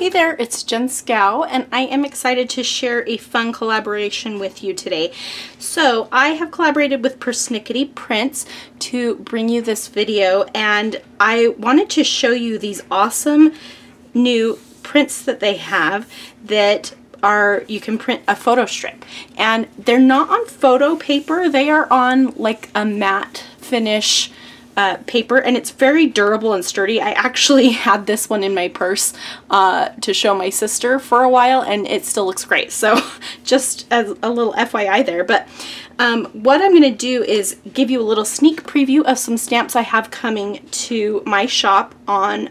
Hey there, it's Jen Schow, and I am excited to share a fun collaboration with you today. So, I have collaborated with Persnickety Prints to bring you this video, and I wanted to show you these awesome new prints that they have that are you can print a photo strip and they're not on photo paper they are on like a matte finish uh, paper and it's very durable and sturdy. I actually had this one in my purse uh, to show my sister for a while and it still looks great. So just as a little FYI there. But um, what I'm going to do is give you a little sneak preview of some stamps I have coming to my shop on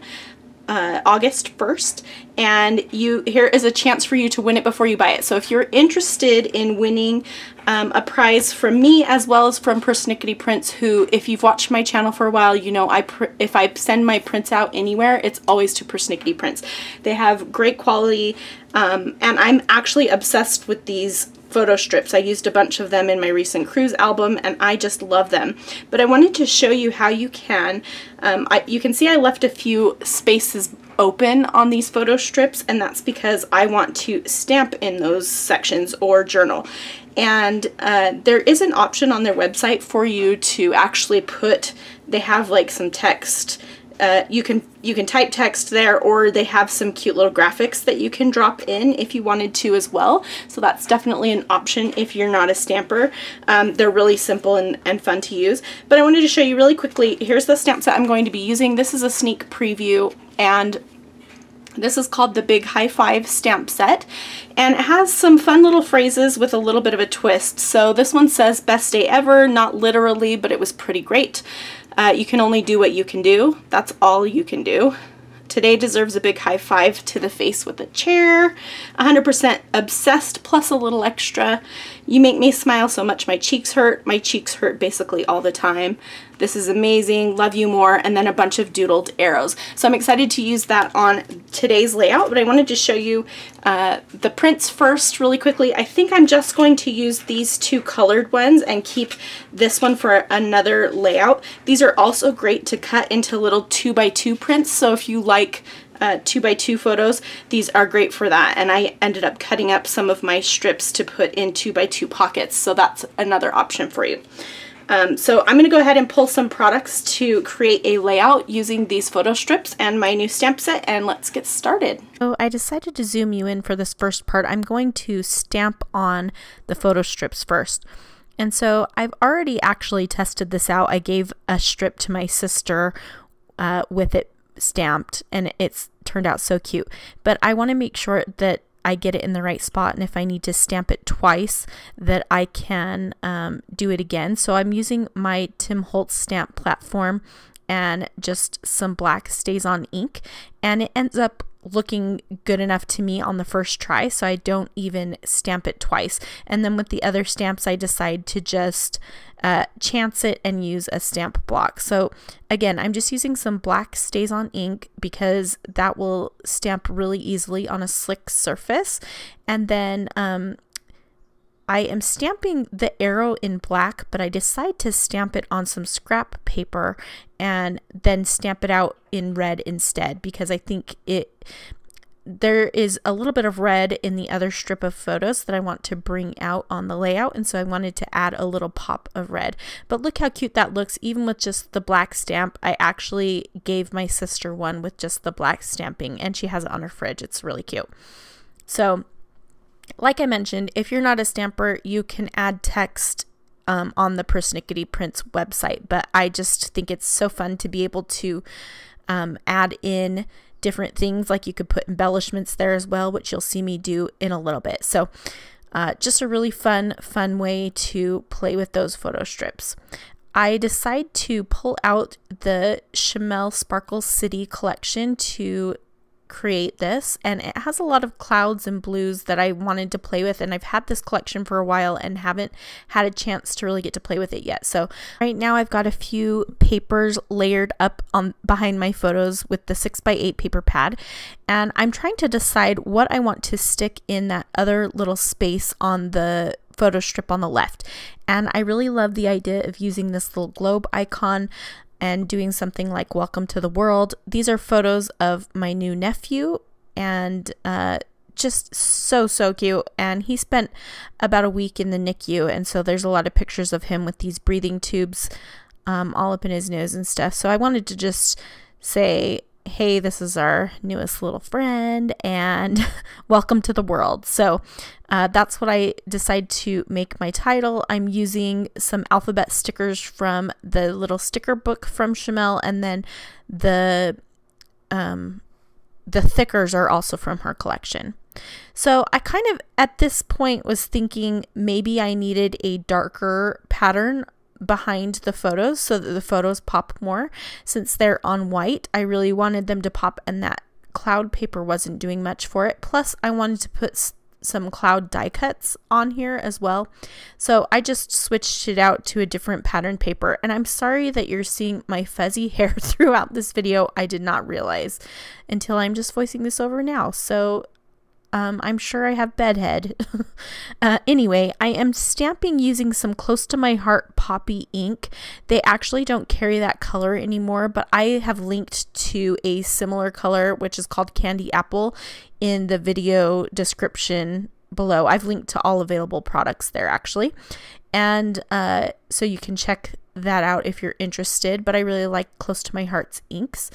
uh, August 1st and you here is a chance for you to win it before you buy it. So if you're interested in winning um, a prize from me as well as from Persnickety Prints who if you've watched my channel for a while you know I if I send my prints out anywhere it's always to Persnickety Prints. They have great quality um, and I'm actually obsessed with these photo strips. I used a bunch of them in my recent cruise album and I just love them. But I wanted to show you how you can, um, I, you can see I left a few spaces open on these photo strips and that's because I want to stamp in those sections or journal. And uh, there is an option on their website for you to actually put, they have like some text uh, you can you can type text there or they have some cute little graphics that you can drop in if you wanted to as well. So that's definitely an option if you're not a stamper. Um, they're really simple and, and fun to use. But I wanted to show you really quickly here's the stamps that I'm going to be using. This is a sneak preview and this is called the Big High Five stamp set and it has some fun little phrases with a little bit of a twist. So this one says best day ever, not literally, but it was pretty great. Uh, you can only do what you can do. That's all you can do. Today deserves a big high five to the face with a chair. 100% obsessed plus a little extra. You make me smile so much my cheeks hurt. My cheeks hurt basically all the time. This is amazing. Love you more. And then a bunch of doodled arrows. So I'm excited to use that on today's layout, but I wanted to show you uh, the prints first really quickly. I think I'm just going to use these two colored ones and keep this one for another layout. These are also great to cut into little two by two prints. So if you like uh, two by two photos, these are great for that. And I ended up cutting up some of my strips to put in two by two pockets. So that's another option for you. Um, so I'm going to go ahead and pull some products to create a layout using these photo strips and my new stamp set and let's get started. So I decided to zoom you in for this first part. I'm going to stamp on the photo strips first. And so I've already actually tested this out. I gave a strip to my sister uh, with it stamped and it's turned out so cute. But I want to make sure that I get it in the right spot and if I need to stamp it twice that I can um, do it again. So I'm using my Tim Holtz stamp platform and just some black StazOn ink and it ends up looking good enough to me on the first try so I don't even stamp it twice and then with the other stamps I decide to just uh, chance it and use a stamp block. So again, I'm just using some black StazOn ink because that will stamp really easily on a slick surface. And then um, I am stamping the arrow in black, but I decide to stamp it on some scrap paper and then stamp it out in red instead because I think it there is a little bit of red in the other strip of photos that I want to bring out on the layout and so I wanted to add a little pop of red. But look how cute that looks. Even with just the black stamp I actually gave my sister one with just the black stamping and she has it on her fridge. It's really cute. So like I mentioned if you're not a stamper you can add text um, on the Persnickety Prints website but I just think it's so fun to be able to um, add in different things. Like you could put embellishments there as well which you'll see me do in a little bit. So uh, just a really fun fun way to play with those photo strips. I decide to pull out the Shimelle Sparkle City collection to create this and it has a lot of clouds and blues that I wanted to play with and I've had this collection for a while and haven't had a chance to really get to play with it yet. So right now I've got a few papers layered up on behind my photos with the 6x8 paper pad and I'm trying to decide what I want to stick in that other little space on the photo strip on the left. And I really love the idea of using this little globe icon and doing something like Welcome to the World. These are photos of my new nephew and uh, just so so cute and he spent about a week in the NICU and so there's a lot of pictures of him with these breathing tubes um, all up in his nose and stuff so I wanted to just say hey this is our newest little friend and welcome to the world so uh, that's what I decide to make my title I'm using some alphabet stickers from the little sticker book from Shimelle and then the um, the thickers are also from her collection. So I kind of at this point was thinking maybe I needed a darker pattern behind the photos so that the photos pop more. Since they're on white, I really wanted them to pop and that cloud paper wasn't doing much for it. Plus I wanted to put some cloud die cuts on here as well. So I just switched it out to a different pattern paper and I'm sorry that you're seeing my fuzzy hair throughout this video. I did not realize until I'm just voicing this over now. So um, I'm sure I have bedhead. uh, anyway, I am stamping using some close to my heart poppy ink. They actually don't carry that color anymore, but I have linked to a similar color, which is called Candy Apple, in the video description below. I've linked to all available products there actually. And uh, so you can check that out if you're interested. But I really like Close to My Heart's inks.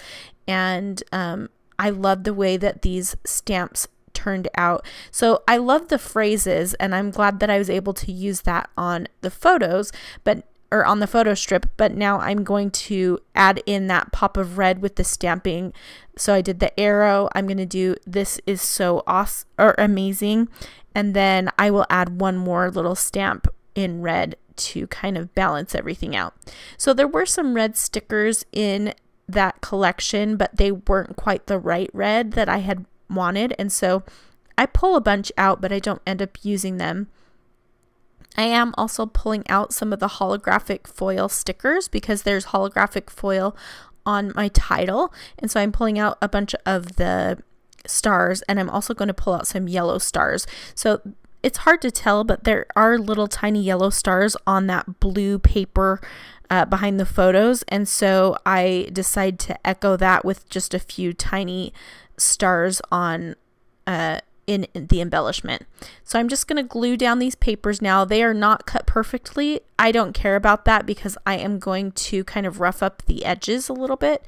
And um, I love the way that these stamps turned out. So I love the phrases and I'm glad that I was able to use that on the photos, but or on the photo strip, but now I'm going to add in that pop of red with the stamping. So I did the arrow. I'm going to do this is so awesome or amazing. And then I will add one more little stamp in red to kind of balance everything out. So there were some red stickers in that collection, but they weren't quite the right red that I had wanted. And so I pull a bunch out, but I don't end up using them. I am also pulling out some of the holographic foil stickers because there's holographic foil on my title. And so I'm pulling out a bunch of the stars and I'm also going to pull out some yellow stars. So it's hard to tell, but there are little tiny yellow stars on that blue paper uh, behind the photos. And so I decide to echo that with just a few tiny stars on uh, in, the embellishment. So I'm just going to glue down these papers now. They are not cut perfectly. I don't care about that because I am going to kind of rough up the edges a little bit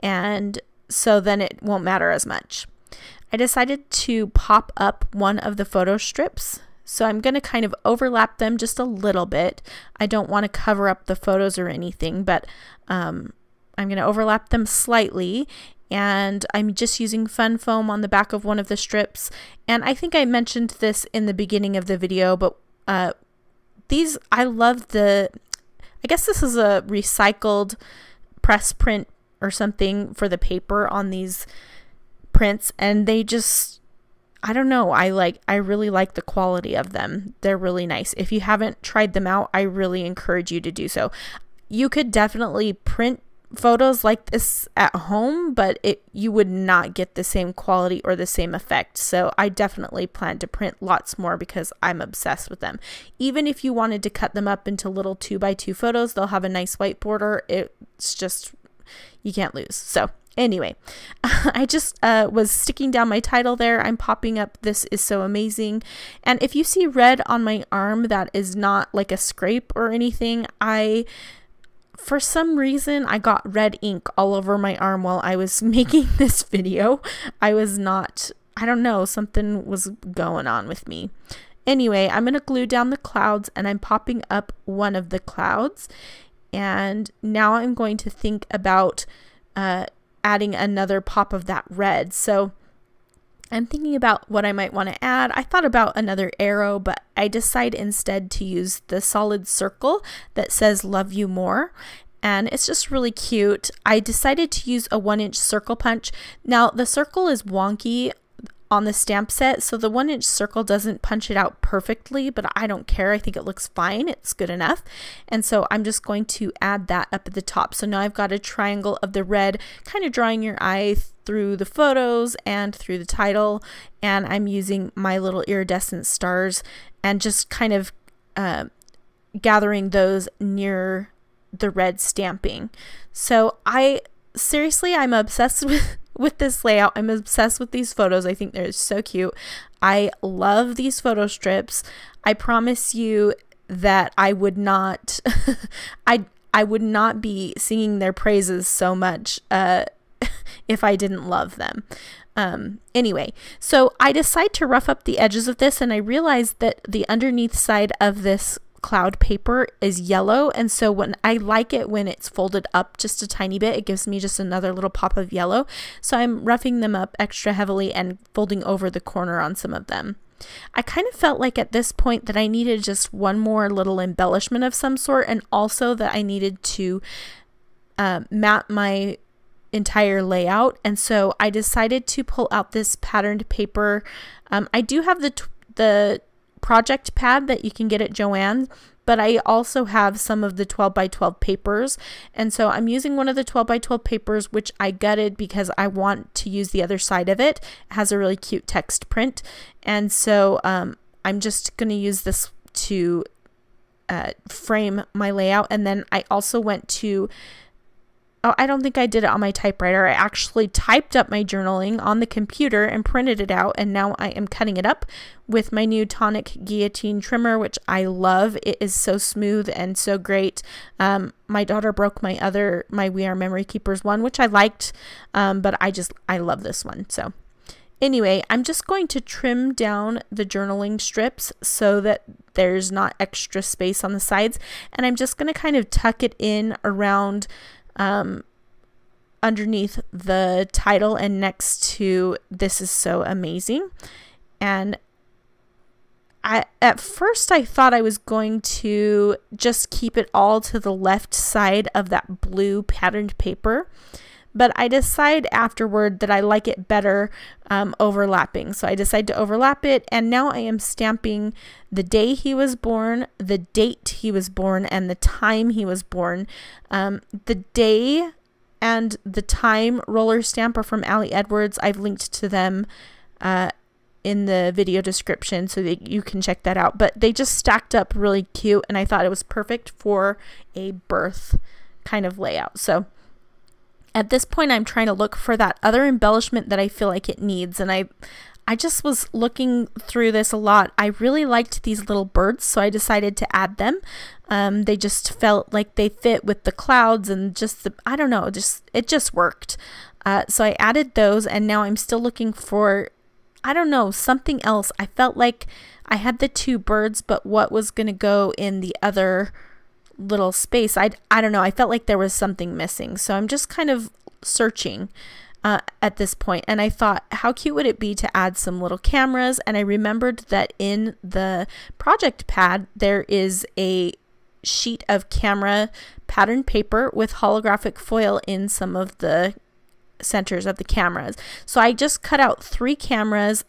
and so then it won't matter as much. I decided to pop up one of the photo strips. So I'm going to kind of overlap them just a little bit. I don't want to cover up the photos or anything, but um, I'm going to overlap them slightly and I'm just using fun foam on the back of one of the strips. And I think I mentioned this in the beginning of the video, but uh, these, I love the, I guess this is a recycled press print or something for the paper on these prints. And they just, I don't know, I like, I really like the quality of them. They're really nice. If you haven't tried them out, I really encourage you to do so. You could definitely print photos like this at home, but it you would not get the same quality or the same effect. So I definitely plan to print lots more because I'm obsessed with them. Even if you wanted to cut them up into little two by two photos, they'll have a nice white border. It's just you can't lose. So anyway, I just uh, was sticking down my title there. I'm popping up This is So Amazing. And if you see red on my arm, that is not like a scrape or anything. I for some reason I got red ink all over my arm while I was making this video. I was not, I don't know, something was going on with me. Anyway, I'm going to glue down the clouds and I'm popping up one of the clouds. And now I'm going to think about uh, adding another pop of that red. So I'm thinking about what I might want to add. I thought about another arrow, but I decide instead to use the solid circle that says love you more. And it's just really cute. I decided to use a one inch circle punch. Now the circle is wonky on the stamp set. So the one inch circle doesn't punch it out perfectly, but I don't care. I think it looks fine. It's good enough. And so I'm just going to add that up at the top. So now I've got a triangle of the red, kind of drawing your eye through the photos and through the title. And I'm using my little iridescent stars and just kind of uh, gathering those near the red stamping. So I seriously, I'm obsessed with with this layout. I'm obsessed with these photos. I think they're so cute. I love these photo strips. I promise you that I would not I I would not be singing their praises so much uh, if I didn't love them. Um, anyway, so I decide to rough up the edges of this, and I realize that the underneath side of this cloud paper is yellow and so when I like it when it's folded up just a tiny bit it gives me just another little pop of yellow so I'm roughing them up extra heavily and folding over the corner on some of them. I kind of felt like at this point that I needed just one more little embellishment of some sort, and also that I needed to uh, map my entire layout. And so I decided to pull out this patterned paper. Um, I do have the the project pad that you can get at Joann, but I also have some of the 12 by 12 papers. And so I'm using one of the 12 by 12 papers, which I gutted because I want to use the other side of it. It has a really cute text print. And so um, I'm just going to use this to uh, frame my layout. And then I also went to oh, I don't think I did it on my typewriter. I actually typed up my journaling on the computer and printed it out, and now I am cutting it up with my new Tonic Guillotine trimmer, which I love. It is so smooth and so great. Um, my daughter broke my other, my We Are Memory Keepers one, which I liked, um, but I just, I love this one. So Anyway, I'm just going to trim down the journaling strips so that there's not extra space on the sides. And I'm just going to kind of tuck it in around um, underneath the title and next to This is So Amazing. And I at first I thought I was going to just keep it all to the left side of that blue patterned paper but I decide afterward that I like it better um, overlapping. So I decide to overlap it, and now I am stamping the day he was born, the date he was born, and the time he was born. Um, the day and the time roller stamp are from Ali Edwards. I've linked to them uh, in the video description so that you can check that out. But they just stacked up really cute, and I thought it was perfect for a birth kind of layout. So at this point I'm trying to look for that other embellishment that I feel like it needs and I I just was looking through this a lot. I really liked these little birds, so I decided to add them. Um, they just felt like they fit with the clouds and just the, I don't know, just it just worked. Uh, so I added those, and now I'm still looking for I don't know something else. I felt like I had the two birds, but what was gonna go in the other little space. I, I don't know. I felt like there was something missing. So I'm just kind of searching uh, at this point. And I thought, how cute would it be to add some little cameras? And I remembered that in the project pad, there is a sheet of camera pattern paper with holographic foil in some of the centers of the cameras. So I just cut out three cameras,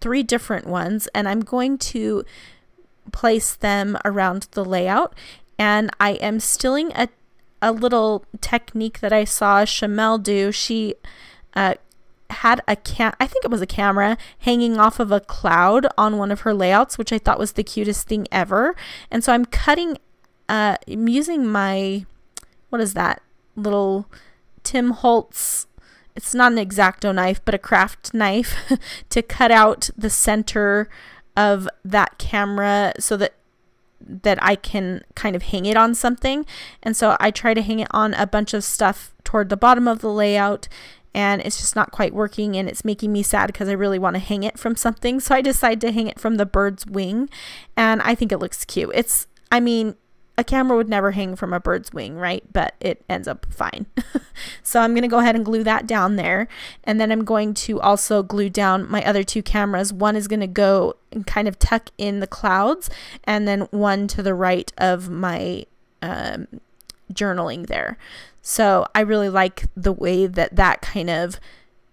three different ones, and I'm going to place them around the layout and I am stealing a a little technique that I saw Shimelle do. She uh, had a cam I think it was a camera hanging off of a cloud on one of her layouts, which I thought was the cutest thing ever. And so I'm cutting uh I'm using my what is that little Tim Holtz it's not an exacto knife, but a craft knife to cut out the center of that camera so that that I can kind of hang it on something. And so I try to hang it on a bunch of stuff toward the bottom of the layout and it's just not quite working and it's making me sad because I really want to hang it from something. So I decide to hang it from the bird's wing and I think it looks cute. It's I mean, a camera would never hang from a bird's wing, right? But it ends up fine. so I'm going to go ahead and glue that down there. And then I'm going to also glue down my other two cameras. One is going to go and kind of tuck in the clouds and then one to the right of my um, journaling there. So I really like the way that that kind of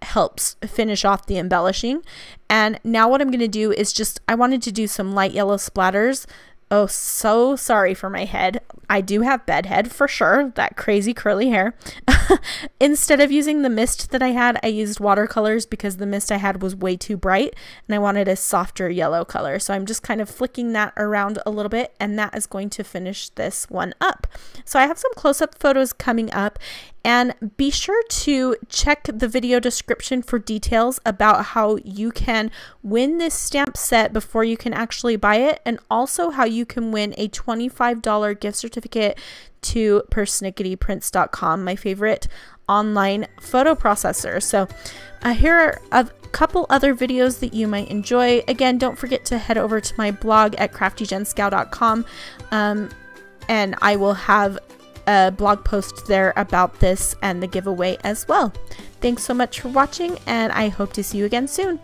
helps finish off the embellishing. And now what I'm going to do is just, I wanted to do some light yellow splatters Oh, so sorry for my head. I do have bedhead for sure, that crazy curly hair. instead of using the mist that I had, I used watercolors because the mist I had was way too bright and I wanted a softer yellow color. So I'm just kind of flicking that around a little bit and that is going to finish this one up. So I have some close-up photos coming up and be sure to check the video description for details about how you can win this stamp set before you can actually buy it, and also how you can win a $25 gift certificate to persnicketyprints.com, my favorite online photo processor. So, uh, here are a couple other videos that you might enjoy. Again, don't forget to head over to my blog at craftyjenschow.com, um, and I will have a blog post there about this and the giveaway as well. Thanks so much for watching, and I hope to see you again soon.